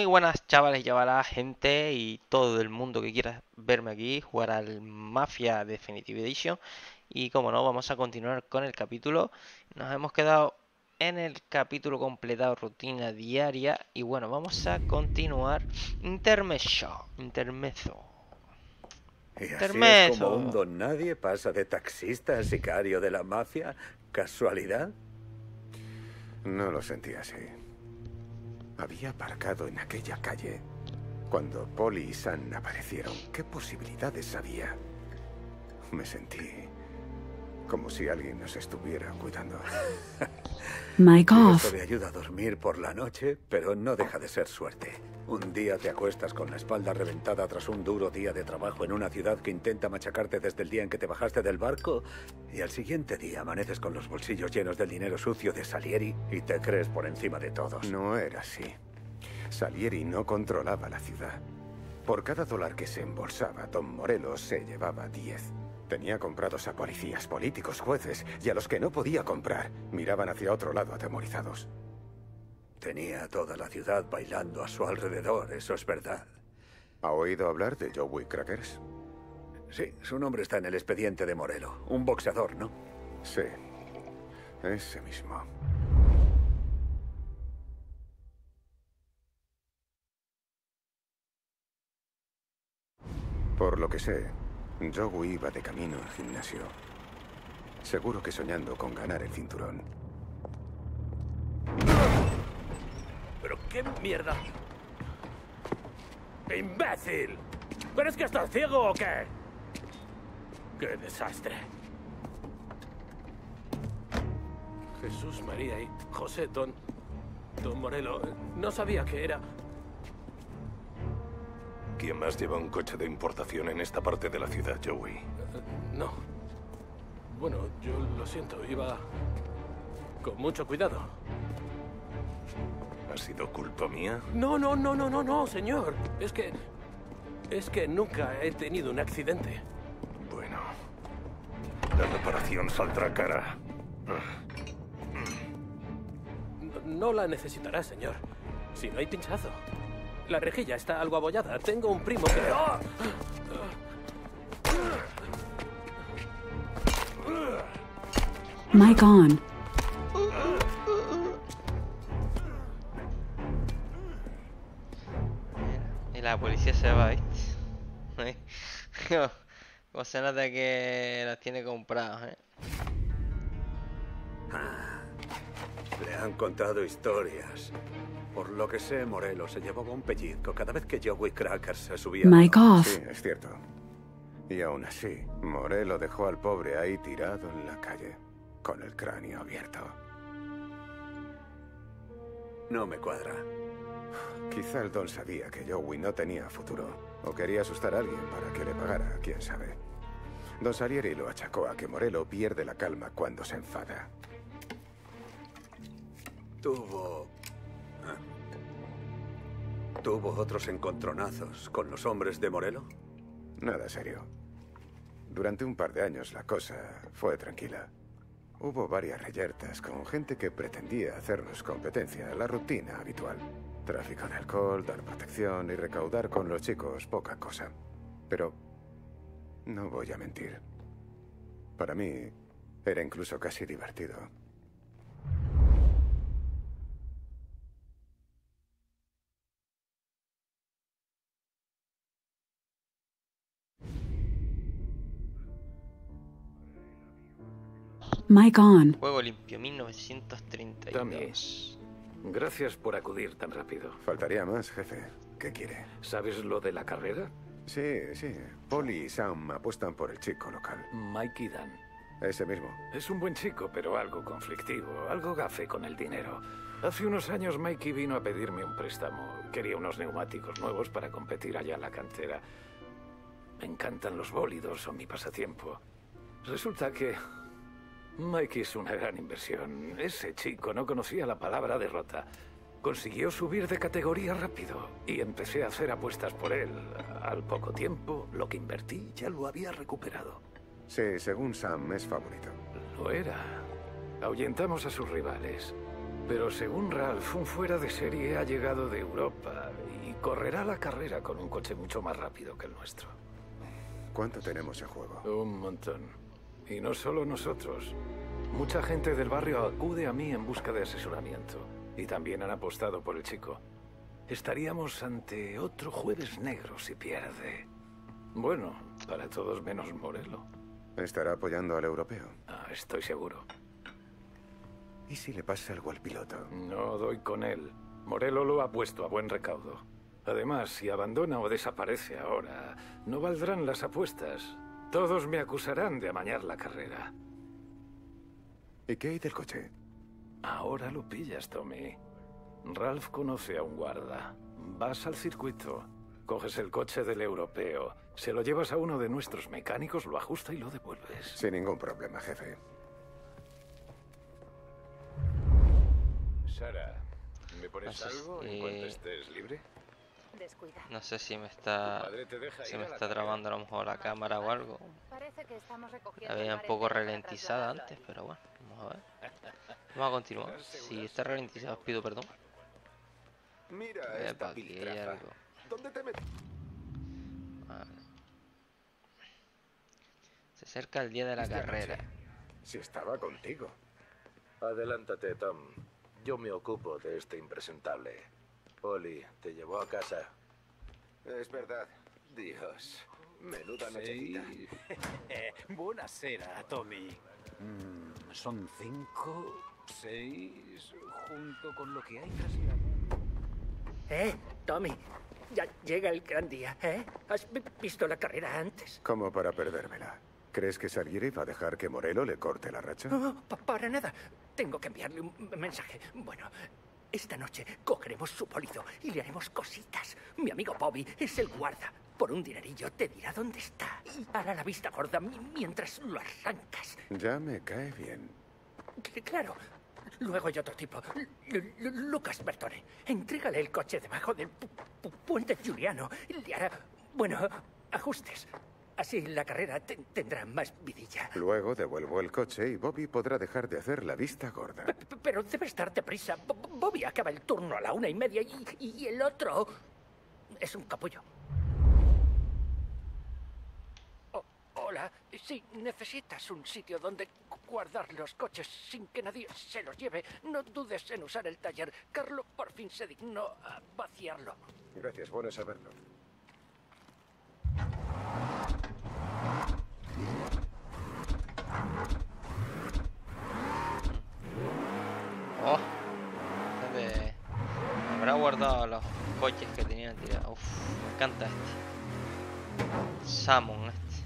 Muy buenas chavales y chavalas, gente y todo el mundo que quiera verme aquí jugar al Mafia Definitive Edition y como no vamos a continuar con el capítulo nos hemos quedado en el capítulo completado rutina diaria y bueno vamos a continuar Y así es Intermezo. como un don nadie pasa de taxista a sicario de la mafia. ¿Casualidad? No lo sentí así. Había aparcado en aquella calle. Cuando Polly y San aparecieron, ¿qué posibilidades había? Me sentí como si alguien nos estuviera cuidando. Mic off. Esto me ayuda a dormir por la noche, pero no deja de ser suerte. Un día te acuestas con la espalda reventada tras un duro día de trabajo en una ciudad que intenta machacarte desde el día en que te bajaste del barco, y al siguiente día amaneces con los bolsillos llenos del dinero sucio de Salieri y te crees por encima de todos. No era así. Salieri no controlaba la ciudad. Por cada dólar que se embolsaba, Don Morelos se llevaba 10. Tenía comprados a policías, políticos, jueces, y a los que no podía comprar, miraban hacia otro lado atemorizados. Tenía toda la ciudad bailando a su alrededor, eso es verdad. ¿Ha oído hablar de Joey Crackers? Sí, su nombre está en el expediente de Morelo. Un boxeador, ¿no? Sí, ese mismo. Por lo que sé, Joey iba de camino al gimnasio. Seguro que soñando con ganar el cinturón. ¿Pero qué mierda? ¡Imbécil! ¿Pero es que estás ciego o qué? ¡Qué desastre! Jesús María y José Don... Don Morelo, no sabía que era... ¿Quién más lleva un coche de importación en esta parte de la ciudad, Joey? eh, No. Bueno, yo lo siento, iba... Con mucho cuidado. ¿Ha sido culpa mía? No, no, no, no, no, no, señor. Es que... Es que nunca he tenido un accidente. Bueno, la reparación saldrá cara. No, no la necesitará, señor. Si no hay pinchazo. La rejilla está algo abollada. Tengo un primo que... ¡Ah! Mic on. y la policía se va ¿viste? como se nota que las tiene compradas ¿eh? Le han contado historias. Por lo que sé, Morelo se llevaba un pellizco cada vez que Joey Cracker se subía. a- Mic off. Sí, es cierto. Y aún así, Morelo dejó al pobre ahí tirado en la calle, con el cráneo abierto. No me cuadra. Quizá el don sabía que Joey no tenía futuro, o quería asustar a alguien para que le pagara, quién sabe. Don Salieri lo achacó a que Morelo pierde la calma cuando se enfada. Tuvo. ¿Tuvo otros encontronazos con los hombres de Morelo? Nada serio. Durante un par de años la cosa fue tranquila. Hubo varias reyertas con gente que pretendía hacernos competencia, la rutina habitual. Tráfico de alcohol, dar protección y recaudar con los chicos, poca cosa. Pero no voy a mentir. Para mí era incluso casi divertido. Mic on. juego limpio 1932 Gracias por acudir tan rápido. Faltaría más, jefe. ¿Qué quiere? ¿Sabes lo de la carrera? Sí, sí. Polly y Sam apuestan por el chico local. Mikey Dan. Ese mismo. Es un buen chico, pero algo conflictivo, algo gafe con el dinero. Hace unos años Mikey vino a pedirme un préstamo. Quería unos neumáticos nuevos para competir allá en la cantera. Me encantan los bólidos, son mi pasatiempo. Resulta que Mikey es una gran inversión. Ese chico no conocía la palabra derrota. Consiguió subir de categoría rápido y empecé a hacer apuestas por él. Al poco tiempo, lo que invertí ya lo había recuperado. Sí, según Sam, es favorito. Lo era. Ahuyentamos a sus rivales. Pero según Ralph, un fuera de serie ha llegado de Europa y correrá la carrera con un coche mucho más rápido que el nuestro. ¿Cuánto tenemos en juego? Un montón. Y no solo nosotros. Mucha gente del barrio acude a mí en busca de asesoramiento. Y también han apostado por el chico. Estaríamos ante otro jueves negro si pierde. Bueno, para todos menos Morelo. ¿Estará apoyando al europeo? Ah, estoy seguro. ¿Y si le pasa algo al piloto? No doy con él. Morelo lo ha puesto a buen recaudo. Además, si abandona o desaparece ahora, no valdrán las apuestas. Todos me acusarán de amañar la carrera. ¿Y qué hay del coche? Ahora lo pillas, Tommy. Ralph conoce a un guarda. Vas al circuito, coges el coche del europeo, se lo llevas a uno de nuestros mecánicos, lo ajusta y lo devuelves. Sin ningún problema, jefe. Sara, ¿me pones algo en si- cuanto estés libre? Descuida. No sé si me está... Si me está trabando a lo mejor la cámara o algo. Parece que estamos La veía un poco ralentizada antes, ahí. pero bueno, vamos a ver. Vamos a continuar. Si está ralentizado, os pido perdón. Mira Epa, aquí hay algo. ¿Dónde te metes? Vale. Se acerca el día de la carrera. Si estaba contigo. Adelántate, Tom. Yo me ocupo de este impresentable. Oli, te llevó a casa. Es verdad. Dios. Menuda nochecita. Buonasera, Tommy. Mm, son cinco, seis, junto con lo que hay tras la... ¿Eh? Tommy, ya llega el gran día, ¿eh? ¿Has vi- visto la carrera antes? Como para perdérmela. ¿Crees que Salieri va a dejar que Morelo le corte la racha? No, pa- para nada. Tengo que enviarle un mensaje. Bueno, esta noche cogeremos su polizo y le haremos cositas. Mi amigo Bobby es el guarda. Por un dinerillo te dirá dónde está y hará la vista gorda mi- mientras lo arrancas. Ya me cae bien. Claro. Luego hay otro tipo, Lu- Lu- Lucas Bertone. Entrégale el coche debajo del pu- pu- puente Giuliano. y Le hará, bueno, ajustes. Así la carrera te- tendrá más vidilla. Luego devuelvo el coche y Bobby podrá dejar de hacer la vista gorda. P- Pero debes darte prisa. Bo- Acaba el turno a la una y media y, el otro es un capullo. Hola, si necesitas un sitio donde gu- guardar los coches sin que nadie se los lleve, no dudes en usar el taller. Carlo por fin se dignó a vaciarlo. Gracias, bueno saberlo. Oh, ¿dónde habrá guardado los coches que tenían tirados? Uf, me encanta este. Salmon este.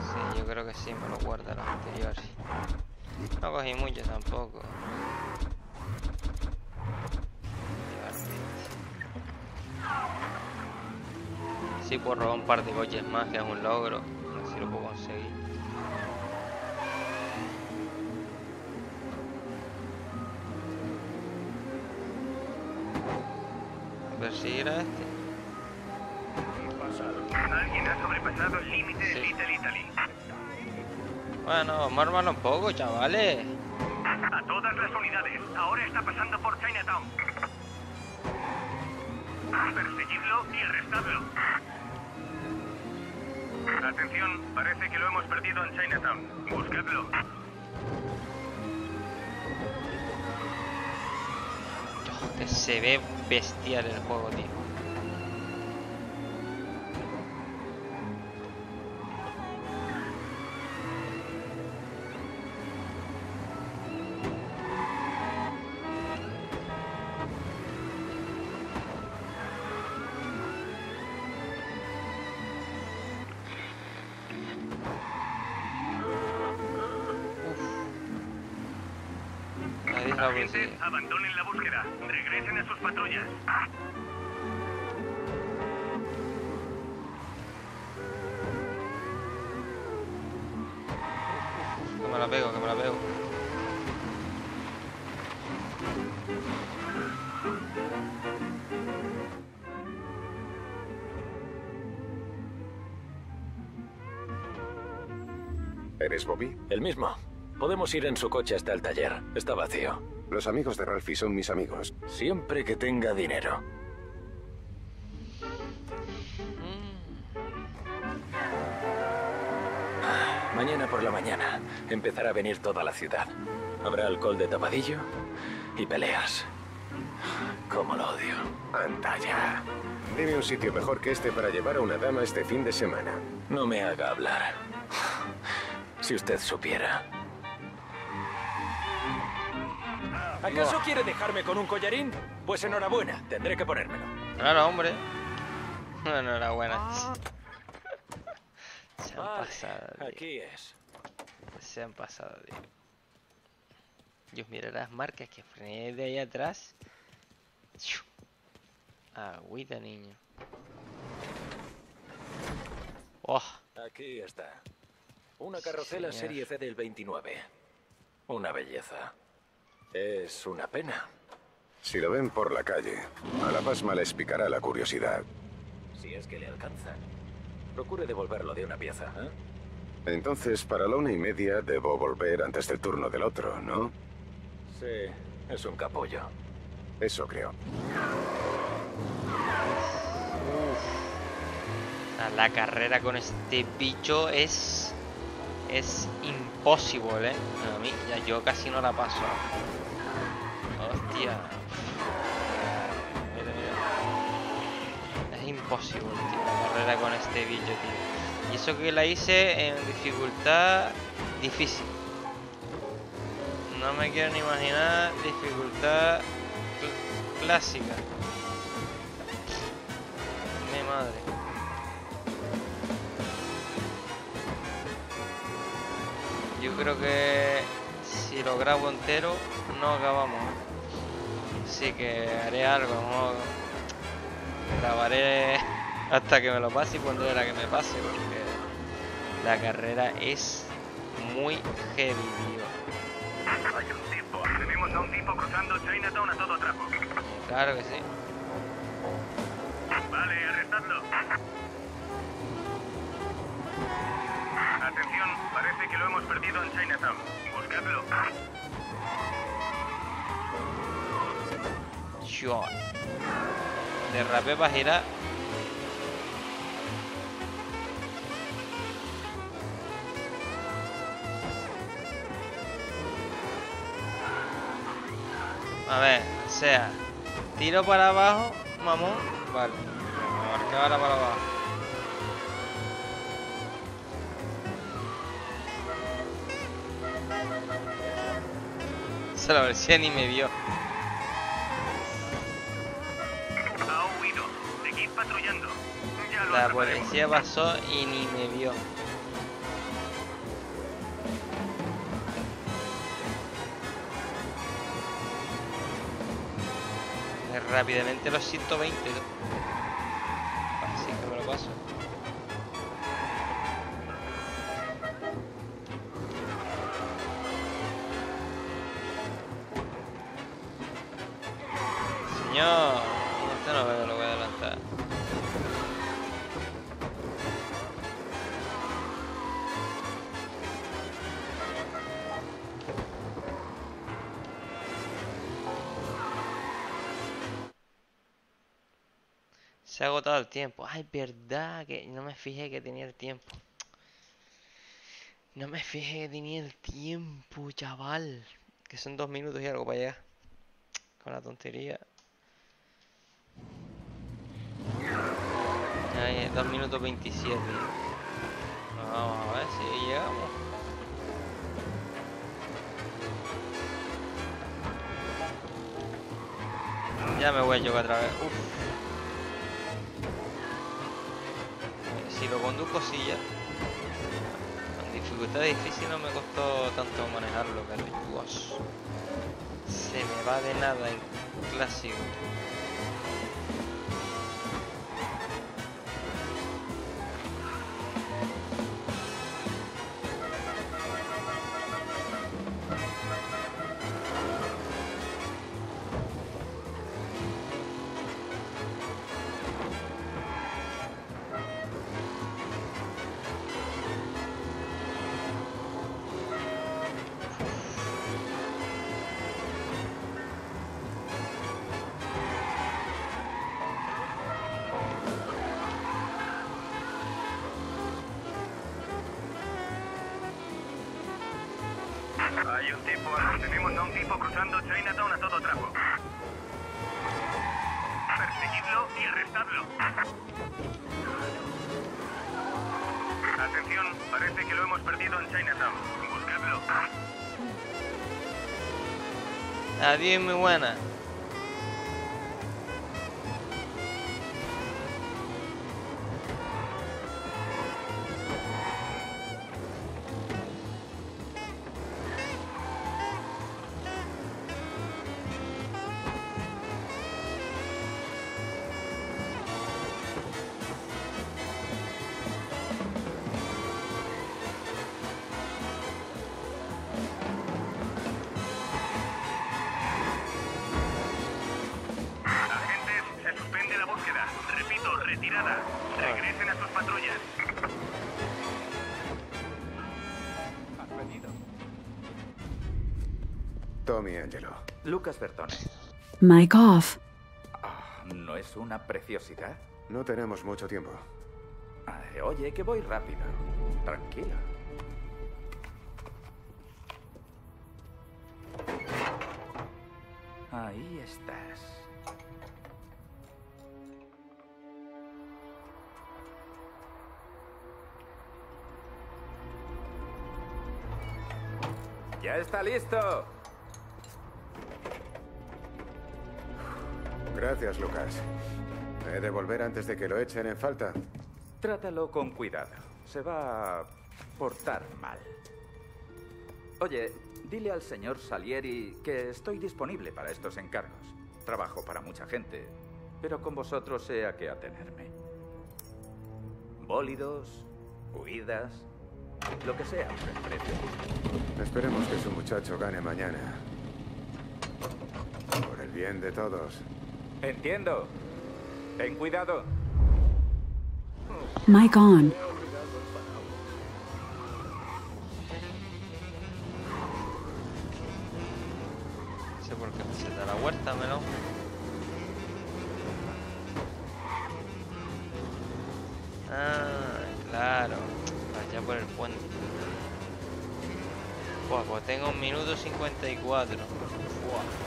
Sí, yo creo que sí me lo guarda los anteriores. No cogí mucho tampoco. Llevarme este. Puedo robar un par de coches más, que es un logro. A ver si lo puedo conseguir. Perseguir a este. Alguien ha sobrepasado el límite Sí. de Little Italy. Bueno, vamos a armarlo un poco, chavales. A todas las unidades. Ahora está pasando por Chinatown. Perseguidlo y arrestadlo. Atención, parece que lo hemos perdido en Chinatown. Buscadlo. Se ve bestial el juego, tío. La Agentes, persigue. abandonen la búsqueda. Regresen a sus patrullas. Que me la pego, que me la pego. ¿Eres Bobby? El mismo. Podemos ir en su coche hasta el taller. Está vacío. Los amigos de Ralphie son mis amigos. Siempre que tenga dinero. Mañana por la mañana empezará a venir toda la ciudad. Habrá alcohol de tapadillo y peleas. Cómo lo odio. Anda ya. Dime un sitio mejor que este para llevar a una dama este fin de semana. No me haga hablar. Si usted supiera. ¿Acaso quiere dejarme con un collarín? Pues enhorabuena, tendré que ponérmelo. Claro, hombre. Enhorabuena. Se han Vale, pasado, tío. aquí es. Se han pasado, tío. Dios, mira las marcas que frené de ahí atrás. Agüita, niño. Oh, Aquí está. Una carrocela señor. serie C del 29. Una belleza. Es una pena. Si lo ven por la calle, a la pasma les picará la curiosidad. Si es que le alcanza. Procure devolverlo de una pieza, ¿eh? Entonces, para la una y media debo volver antes del turno del otro, ¿no? Sí, es un capullo. Eso creo. la, la carrera con este bicho es. Es imposible, ¿eh? A mí, ya yo casi no la paso. Es imposible, tío, la carrera con este bicho, tío. Y eso que la hice en dificultad difícil. No me quiero ni imaginar dificultad cl- clásica. Mi madre. Yo creo que si lo grabo entero no acabamos. Así que haré algo, ¿no? grabaré hasta que me lo pase y pondré la que me pase porque la carrera es muy heavy, tío. Hay un tipo. Tenemos a un tipo cruzando Chinatown a todo trapo. Claro que sí. Vale, arrestadlo. Atención, parece que lo hemos perdido en Chinatown. Buscadlo. Shot. Derrapé para girar. A ver, o sea, tiro para abajo, mamón. Vale, marca ahora para abajo. Se la versión ni me vio. La policía pasó y ni me vio. Rápidamente los 120. Así que me lo paso. Señor, El tiempo. Ay, verdad que no me fijé que tenía el tiempo. No me fijé que tenía el tiempo, chaval. Que son dos minutos y algo para llegar. Con la tontería. Ay, dos minutos 27. Vamos a ver si llegamos. Ya me voy a chocar otra vez. Uf. Si lo conduzco, sí ya. Con dificultad difícil no me costó tanto manejarlo, pero Dios. Se me va de nada en clásico. Adiós, muy buena. Tommy Angelo. Lucas Bertone. Mic off. Ah, ¿No es una preciosidad? No tenemos mucho tiempo. Ay, oye, que voy rápido. Tranquila. Ahí estás. ¡Ya está listo! Gracias, Lucas. ¿He de volver antes de que lo echen en falta? Trátalo con cuidado. Se va a portar mal. Oye, dile al señor Salieri que estoy disponible para estos encargos. Trabajo para mucha gente, pero con vosotros sé a qué atenerme. Bólidos, huidas, lo que sea por el precio justo. Esperemos que su muchacho gane mañana. Por el bien de todos. Entiendo. Ten cuidado. Mic on. No sé por qué se da la vuelta, menos. Ah, claro. Allá por el puente. Buah, pues tengo un minuto 54. Buah.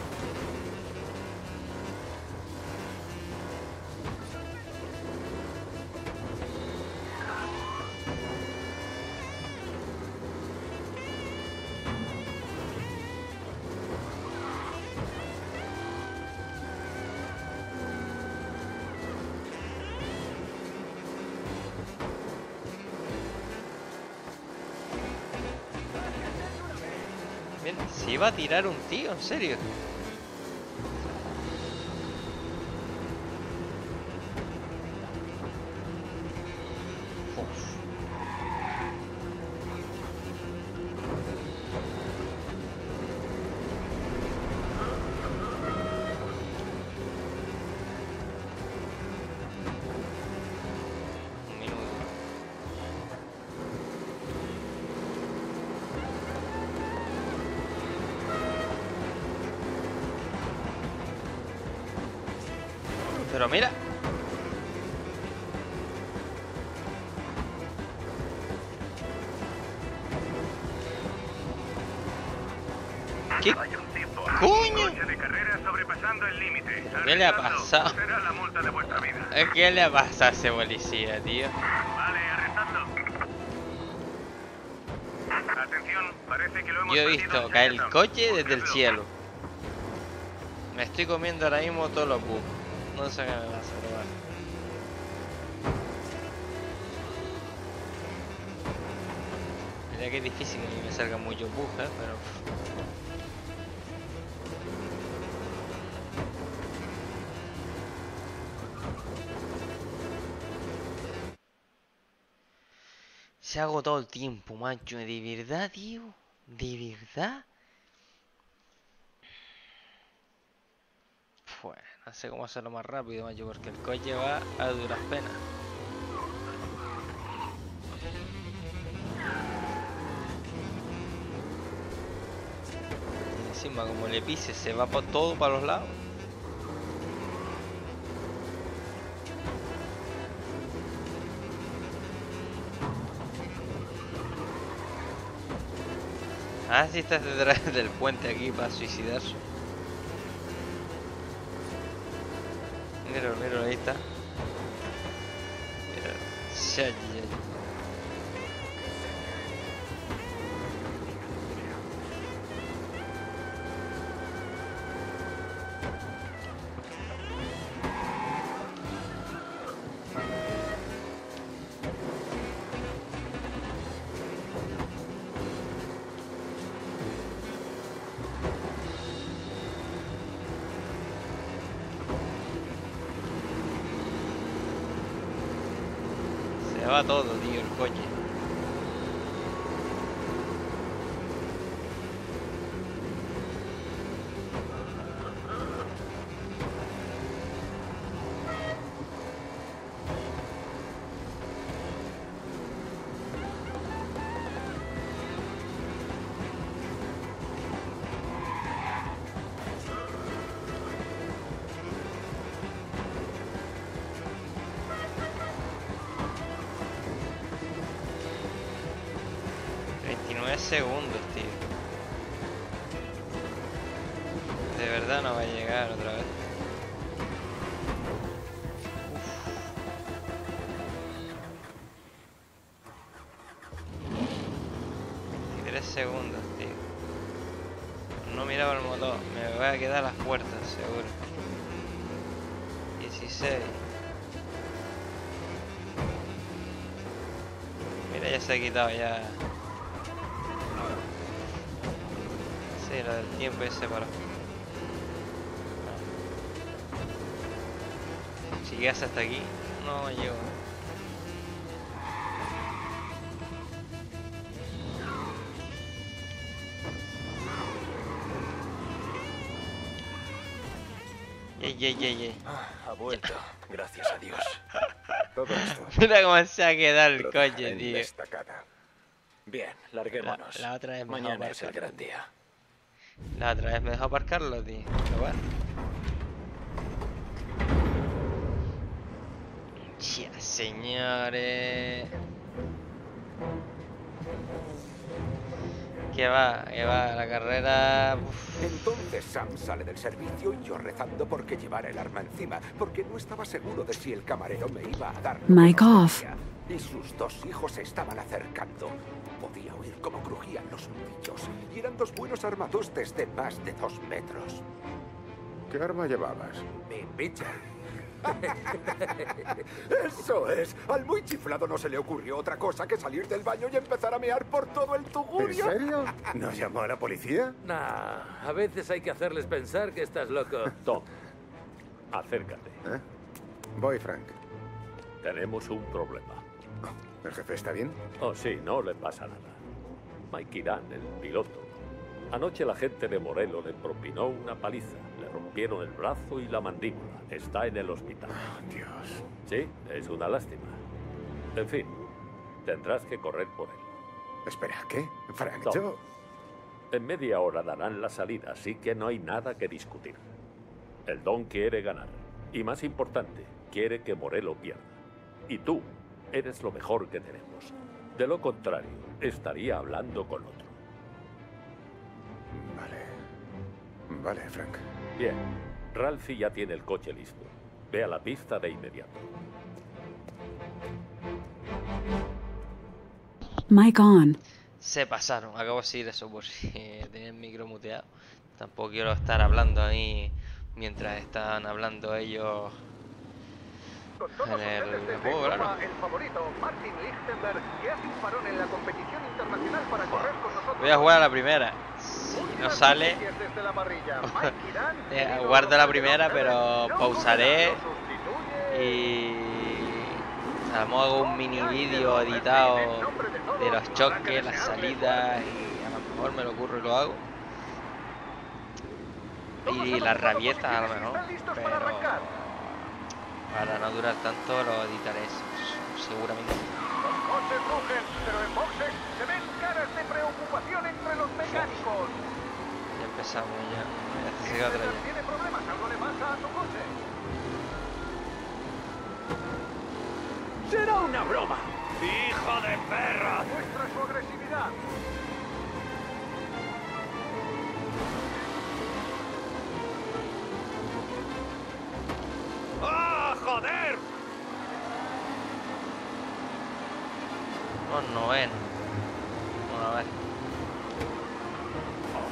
Se iba a tirar un tío, en serio. ¿Qué le pasa a ese policía, tío? Vale, arrestadlo. Atención, parece que lo hemos Yo he visto caer el coche desde el cielo. Me estoy comiendo ahora mismo todos los bugs. No sé qué me pasa, pero vale. Mira que es difícil que me salgan muchos bugs, ¿eh? pero... Se ha agotado el tiempo, macho. ¿De verdad, tío? ¿De verdad? Pues no sé cómo hacerlo más rápido, macho, porque el coche va a duras penas. Encima, como le pise, se va por todo para los lados. Ah, sí estás detrás del puente aquí para suicidarse. Míralo, míralo, ahí está. Míralo. Va todo, 3 segundos, tío. No miraba el motor, me voy a quedar a las puertas, seguro. 16. Mira, ya se ha quitado ya... Sí, lo del tiempo ya se paró. Si llegas hasta aquí, no llego. Yey, yey, yey, yey. Ha vuelto, gracias a Dios. Todo esto. Mira cómo se ha quedado el coche, tío. destacada. Bien, larguémonos. La- la otra vez Mañana es el gran día. La otra vez me dejó aparcarlo, tío. Pero bueno. Ya, señores. Que va, que va, la carrera. uf, Entonces Sam sale del servicio y yo rezando porque llevara el arma encima, porque no estaba seguro de si el camarero me iba a dar. nos off. Y sus dos hijos se estaban acercando. Podía oír cómo crujían los nudillos. Y eran dos buenos armadustes de más de dos metros. ¿Qué arma llevabas? Mi pitcher. Eso es. Al muy chiflado no se le ocurrió otra cosa que salir del baño y empezar a mear por todo el ¿En tugurio. serio? ¿No llamó a la policía? Nah, a veces hay que hacerles pensar que estás loco. Tom, acércate. ¿Eh? Voy, Frank. Tenemos un problema. ¿El jefe está bien? Oh, sí, no le pasa nada. Mike Irán, el piloto. Anoche la gente de Morelos le propinó una paliza. Le rompieron el brazo y la mandíbula. Está en el hospital. Dios. Sí, es una lástima. En fin, tendrás que correr por él. Espera, ¿qué? Frank, Tom, yo... En media hora darán la salida, así que no hay nada que discutir. El Don quiere ganar. Y más importante, quiere que Morelo pierda. Y tú eres lo mejor que tenemos. De lo contrario, estaría hablando con otro. Vale. Vale, Frank. Bien, Ralphie ya tiene el coche listo. Ve a la pista de inmediato. Mic on. Se pasaron, acabo de decir eso por si tenía el micro muteado. Tampoco quiero estar hablando ahí mientras están hablando ellos en el juego, claro. El favorito, Martin Lichtenberg, que hace un parón en la competición internacional para correr con nosotros. Voy a jugar a la primera. No sale, eh, guardo la primera, pero pausaré y a lo mejor hago un mini vídeo editado de los choques, las salidas y a lo mejor me lo ocurro y lo hago. Y las rabietas a lo mejor, pero para no durar tanto lo editaré seguramente. Los coches rugen, pero en boxes se ven caras de preocupación entre los ya empezamos ya. ya sigue atrás. Tiene problemas, algo le pasa a tu coche. Será una broma. ¡Hijo de perra! Muestra su agresividad. ¡Ah, ¡Oh, joder! No, no ven. Bueno, a ver.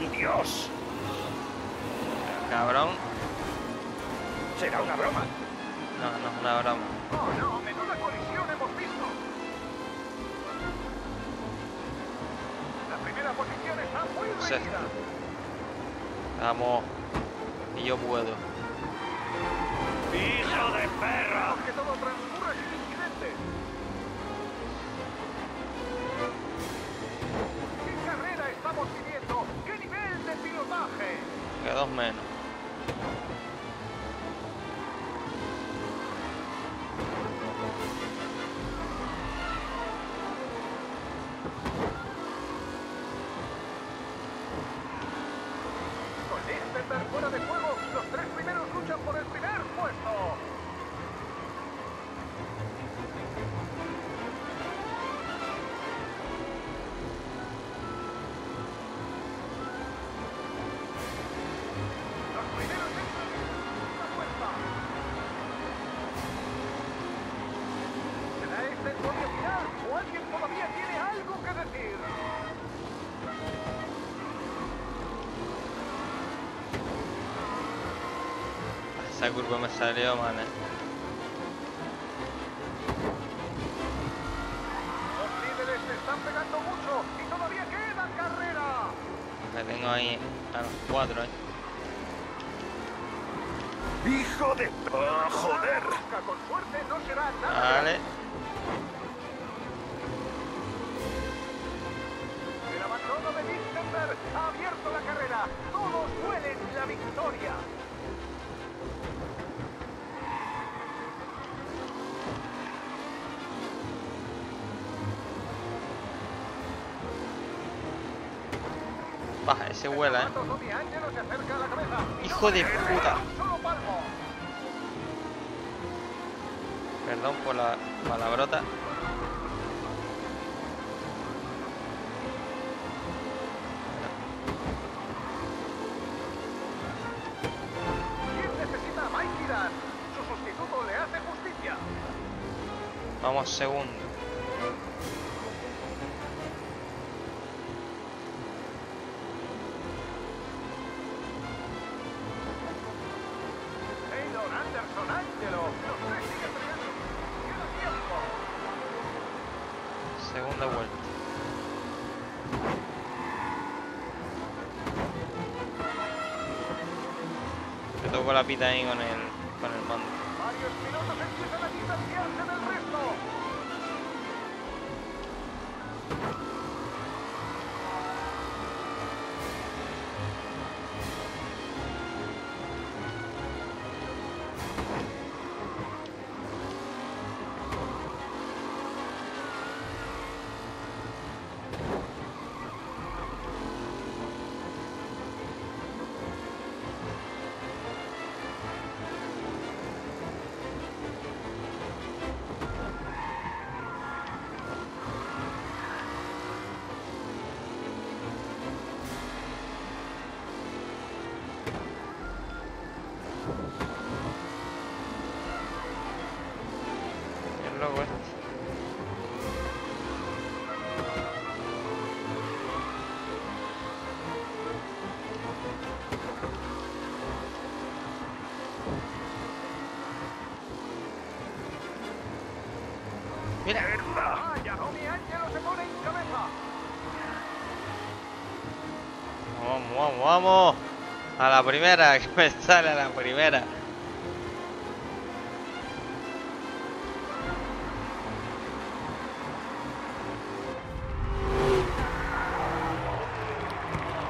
¡Oh, Dios! Cabrón. ¿Será una broma? No, no es una broma. ¡Oh, no! ¡Menuda colisión hemos visto! La primera posición está muy Sexto. reñida. Vamos. Y yo puedo. ¡Hijo de perro! Que todo dos menos. ¿Será este el podio final o alguien todavía tiene algo que decir? Esa curva me salió mal, eh. Los líderes se están pegando mucho y todavía queda carrera. Que tengo ahí a los cuatro, eh. ¡Hijo de... ¡Oh, joder! Con suerte no será nada. Vale. Ha abierto la carrera. Todos huelen la victoria. Baja, ese vuela, eh. Hijo de puta. Perdón por la palabrota. Kiran? Su sustituto le hace justicia. Vamos segundo. Taylor Anderson Angelo. Los tres siguen peleando. Queda tiempo. Segunda vuelta. Le toco la pita ahí con el, Vamos. A la primera, que me sale a la primera.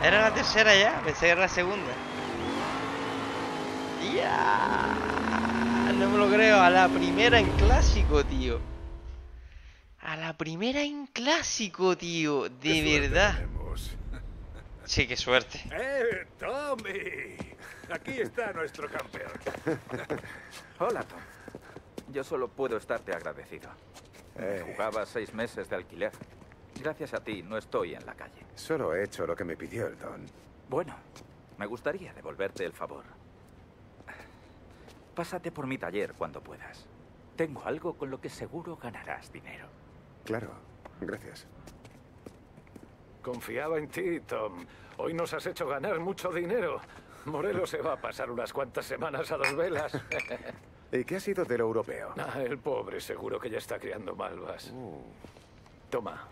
Era la tercera ya, pensé que era la segunda. Ya, no me lo creo, a la primera en clásico, tío. A la primera en clásico, tío, de verdad. Sí, qué suerte. ¡Eh, Tommy! Aquí está nuestro campeón. Hola, Tom. Yo solo puedo estarte agradecido. Me jugaba seis meses de alquiler. Gracias a ti no estoy en la calle. Solo he hecho lo que me pidió el don. Bueno, me gustaría devolverte el favor. Pásate por mi taller cuando puedas. Tengo algo con lo que seguro ganarás dinero. Claro. Gracias. Confiaba en ti, Tom. Hoy nos has hecho ganar mucho dinero. Morelos se va a pasar unas cuantas semanas a dos velas. ¿Y qué ha sido del europeo? Ah, el pobre seguro que ya está criando malvas. Uh. Toma,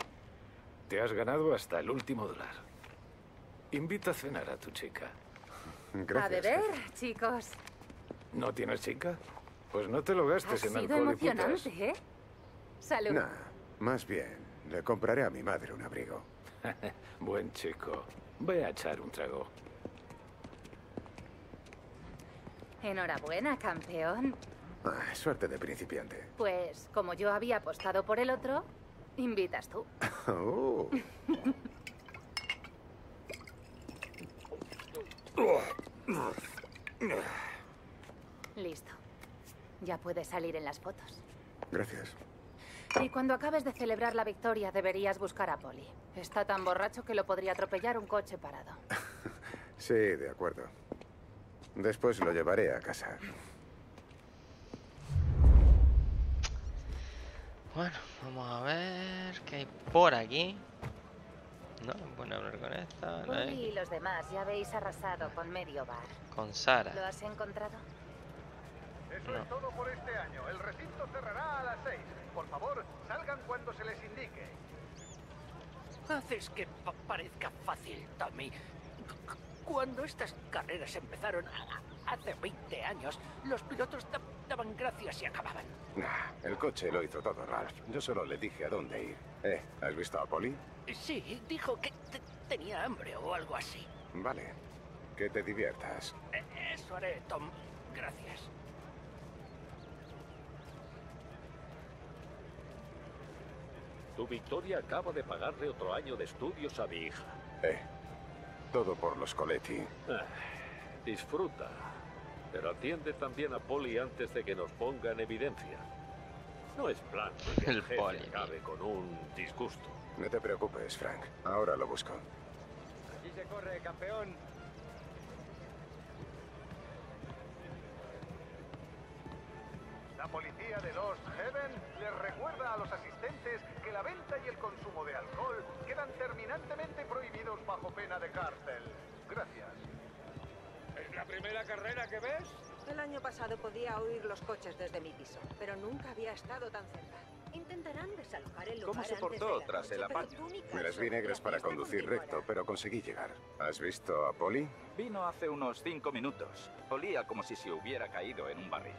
te has ganado hasta el último dólar. Invita a cenar a tu chica. a beber, chicos. ¿No tienes chica? Pues no te lo Ha gastes en sido alcohol y putas. emocionante, ¿eh? Salud. Nah, más bien, le compraré a mi madre un abrigo. Buen chico. Ve a echar un trago. Enhorabuena, campeón. Ah, suerte de principiante. Pues como yo había apostado por el otro, invitas tú. Oh. Listo. Ya puedes salir en las fotos. Gracias. Y cuando acabes de celebrar la victoria, deberías buscar a Polly. Está tan borracho que lo podría atropellar un coche parado. Sí, de acuerdo. Después lo llevaré a casa. Bueno, vamos a ver qué hay por aquí. No, bueno hablar con esta. ¿no? Polly y los demás ya habéis arrasado con medio bar. Con Sara. ¿Lo has encontrado? Eso No. es todo por este año. El recinto cerrará a las 6. Por favor, salgan cuando se les indique. Haces que pa- parezca fácil, Tommy. Cuando estas carreras empezaron hace 20 años, los pilotos da- daban gracias y acababan. Nah, el coche lo hizo todo Ralph. Yo solo le dije a dónde ir. Eh, ¿has visto a Polly? Sí, dijo que te- tenía hambre o algo así. Vale. Que te diviertas. E- Eso haré, Tom. Gracias. Tu victoria acaba de pagarle otro año de estudios a mi hija. Eh, todo por los Coletti. Ah, disfruta. Pero atiende también a Polly antes de que nos ponga en evidencia. No es plan que el, El jefe Polly. acabe con un disgusto. No te preocupes, Frank. Ahora lo busco. Aquí se corre, campeón. La policía de Lost Heaven les recuerda a los asistentes que la venta y el consumo de alcohol quedan terminantemente prohibidos bajo pena de cárcel. Gracias. ¿Es la primera carrera que ves? El año pasado podía oír los coches desde mi piso, pero nunca había estado tan cerca. Intentarán desalojar el lugar ¿Cómo se antes portó de la tras el noche, apaño? Me las vi negras para conducir recto, pero conseguí llegar. ¿Has visto a Polly? Vino hace unos cinco minutos. Olía como si se hubiera caído en un barril.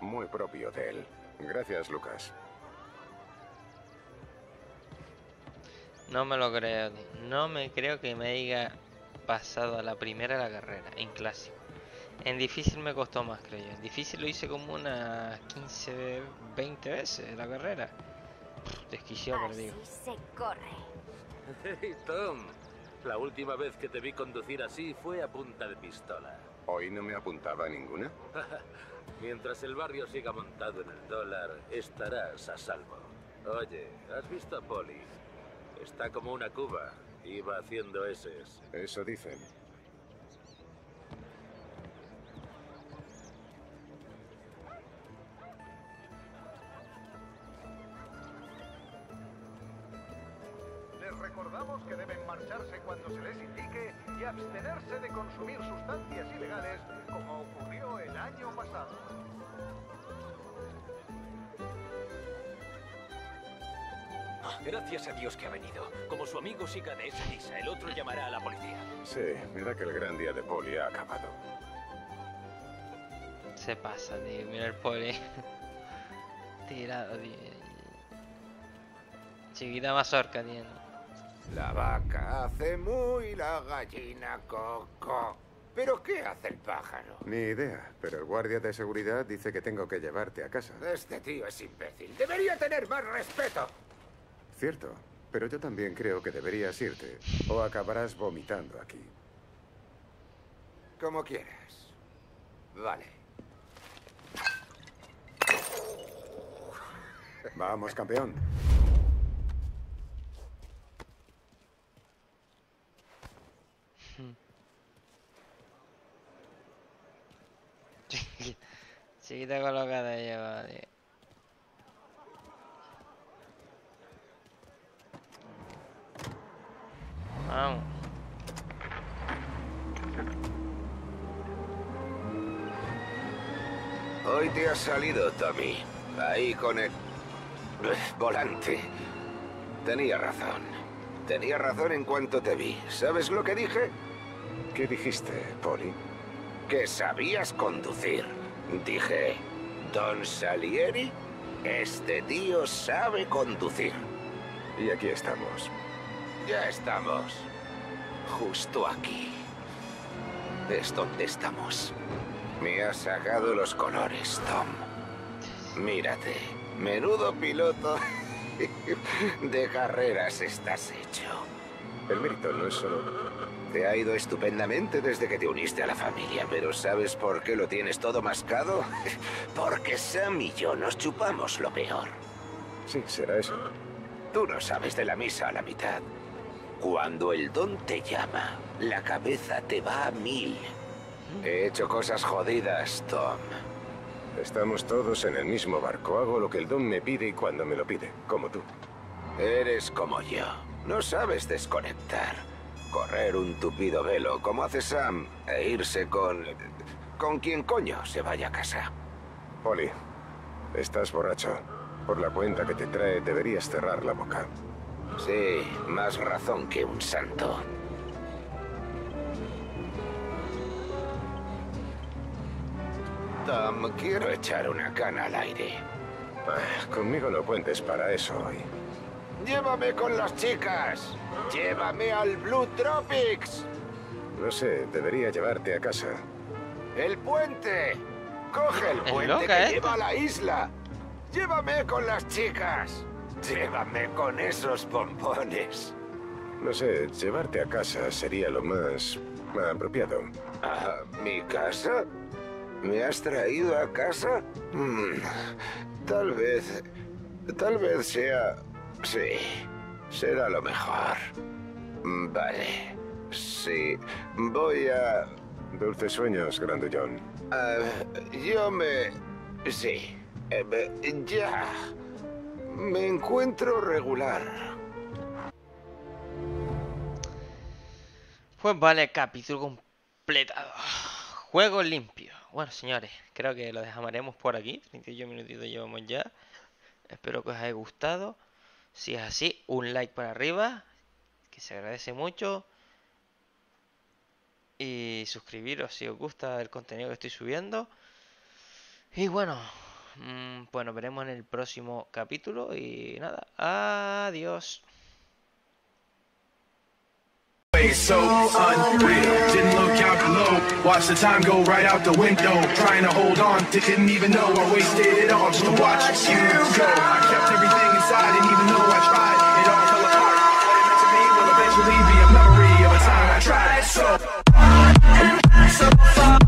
Muy propio de él. Gracias, Lucas. No me lo creo. No me creo que me haya pasado a la primera de la carrera, en clásico. En difícil me costó más, creo yo. En difícil lo hice como unas 15, 20 veces la carrera. Desquiciado perdido. se corre. Hey, Tom, la última vez que te vi conducir así fue a punta de pistola. ¿Hoy no me apuntaba a ninguna? Mientras el barrio siga montado en el dólar, estarás a salvo. Oye, ¿has visto a Polly? Está como una cuba. Iba haciendo eses. Eso dicen. Gracias a Dios que ha venido. Como su amigo siga de esa lisa, el otro llamará a la policía. Sí, mira que el gran día de Polly ha acabado. Se pasa, tío. Mira el pobre. Tirado, tío. Chiquita mazorca tiene. La vaca hace muy, la gallina coco. ¿Pero qué hace el pájaro? Ni idea, pero el guardia de seguridad dice que tengo que llevarte a casa. Este tío es imbécil. Debería tener más respeto. Cierto, pero yo también creo que deberías irte o acabarás vomitando aquí. Como quieras. Vale. Vamos, campeón. Chiquita colocada lleva, tío. Hoy te has salido, Tommy. Ahí con el... volante. Tenía razón. Tenía razón en cuanto te vi. ¿Sabes lo que dije? ¿Qué dijiste, Polly? Que sabías conducir. Dije, Don Salieri, este tío sabe conducir. Y aquí estamos. Ya estamos. Justo aquí. Es donde estamos. Me has sacado los colores, Tom. Mírate, menudo piloto de carreras estás hecho. El mérito no es solo... Te ha ido estupendamente desde que te uniste a la familia, pero ¿sabes por qué lo tienes todo mascado? Porque Sam y yo nos chupamos lo peor. Sí, será eso. Tú no sabes de la misa a la mitad. Cuando el don te llama, la cabeza te va a mil. He hecho cosas jodidas, Tom. Estamos todos en el mismo barco. Hago lo que el don me pide y cuando me lo pide, como tú. Eres como yo. No sabes desconectar. Correr un tupido velo, como hace Sam, e irse con... con quien coño se vaya a casa. Polly, estás borracho. Por la cuenta que te trae, deberías cerrar la boca. Sí, más razón que un santo. Tom, quiero echar una cana al aire. Ah, conmigo no cuentes para eso hoy. ¡Llévame con las chicas! ¡Llévame al Blue Tropics! No sé, debería llevarte a casa. ¡El puente! ¡Coge el puente loca que esta. lleva a la isla! ¡Llévame con las chicas! ¡Llévame con esos pompones! No sé, llevarte a casa sería lo más apropiado. ¿A mi casa? ¿Me has traído a casa? Mm, tal vez... Tal vez sea... Sí, será lo mejor. Vale. Sí, voy a... Dulces sueños, grandullón. Ah, yo me... Sí. eh, me- ya. Me encuentro regular. Pues vale, capítulo completado. Juego limpio. Bueno, señores, creo que lo dejaremos por aquí. 38 minutitos llevamos ya. Espero que os haya gustado. Si es así, un like para arriba, que se agradece mucho. Y suscribiros si os gusta el contenido que estoy subiendo. Y bueno, Mm, pues nos veremos en el próximo capítulo y nada, adiós. so unreal. Didn't look out below. Watch the time go right out the window. Trying to hold on, didn't even know I wasted it all just to watch you go. I kept everything inside, and even though I tried, it all fell apart. What it meant to me will eventually be a memory of a time I tried so. So far,